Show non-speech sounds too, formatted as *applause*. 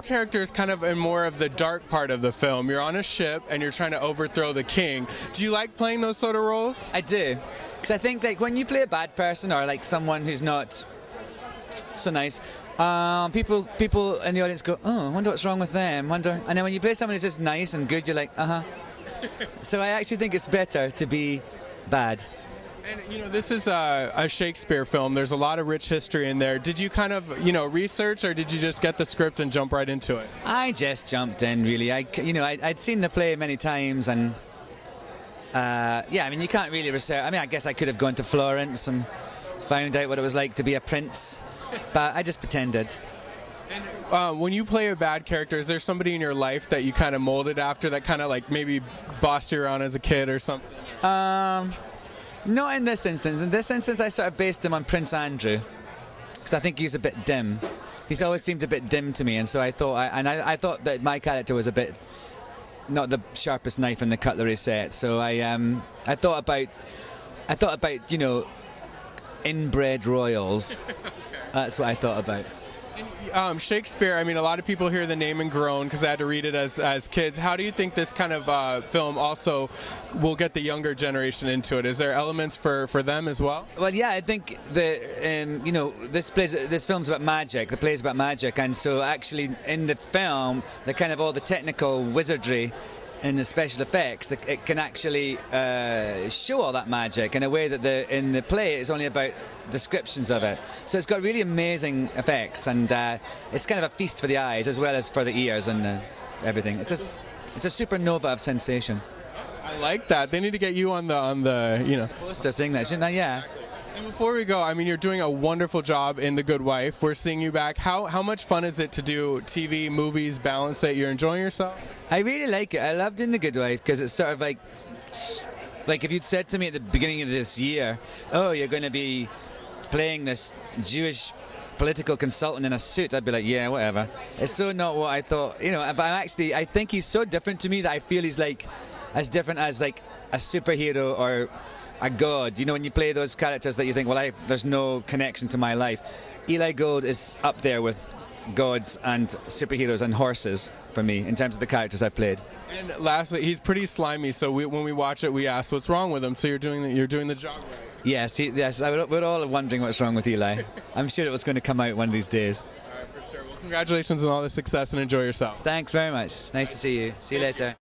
your character is kind of in more of the dark part of the film. You're on a ship and you're trying to overthrow the king. Do you like playing those sort of roles? I do, because I think like when you play a bad person or like someone who's not so nice, um, people people in the audience go, oh, I wonder what's wrong with them. Wonder, and then when you play someone who's just nice and good, you're like, uh huh. *laughs* so I actually think it's better to be bad. And you know, this is a, a, Shakespeare film. There's a lot of rich history in there. Did you kind of, you know, research, or did you just get the script and jump right into it? I just jumped in, really. I, you know, I, would seen the play many times, and uh, yeah, I mean, you can't really research. I mean, I guess I could have gone to Florence and found out what it was like to be a prince, but I just pretended. And uh, when you play a bad character, is there somebody in your life that you kind of molded after that kind of like maybe bossed you around as a kid or something? Um, not in this instance. In this instance, I sort of based him on Prince Andrew because I think he's a bit dim. He's always seemed a bit dim to me, and so I thought, I, and I, I thought that my character was a bit not the sharpest knife in the cutlery set. So I, um, I thought about, I thought about, you know, inbred royals. *laughs* That's what I thought about. Um, Shakespeare, I mean, a lot of people hear the name and groan because I had to read it as, as kids. How do you think this kind of uh, film also will get the younger generation into it? Is there elements for, for them as well? Well, yeah, I think the um, you know this plays this film's about magic. The play's about magic, and so actually in the film, the kind of all the technical wizardry in the special effects, it can actually uh, show all that magic in a way that the in the play it's only about descriptions of it. So it's got really amazing effects, and uh, it's kind of a feast for the eyes as well as for the ears and uh, everything. It's a it's a supernova of sensation. I like that. They need to get you on the on the you know poster saying that, shouldn't I? Yeah. And before we go, I mean, you're doing a wonderful job in The Good Wife. We're seeing you back. How how much fun is it to do TV, movies, balance it? You're enjoying yourself? I really like it. I loved in The Good Wife because it's sort of like, like if you'd said to me at the beginning of this year, oh, you're going to be playing this Jewish political consultant in a suit, I'd be like, yeah, whatever. It's so not what I thought, you know. But I'm actually, I think he's so different to me that I feel he's like as different as like a superhero or a god. You know, when you play those characters that you think, well, I've, there's no connection to my life. Eli Gold is up there with gods and superheroes and horses for me in terms of the characters I played. And lastly, he's pretty slimy. So we, when we watch it, we ask, "What's wrong with him?" So you're doing the, you're doing the job right. Yes, he, yes. we're all wondering what's wrong with Eli. I'm sure it was going to come out one of these days. All right, for sure. Well, congratulations on all the success and enjoy yourself. Thanks very much. Nice to see you. See you later.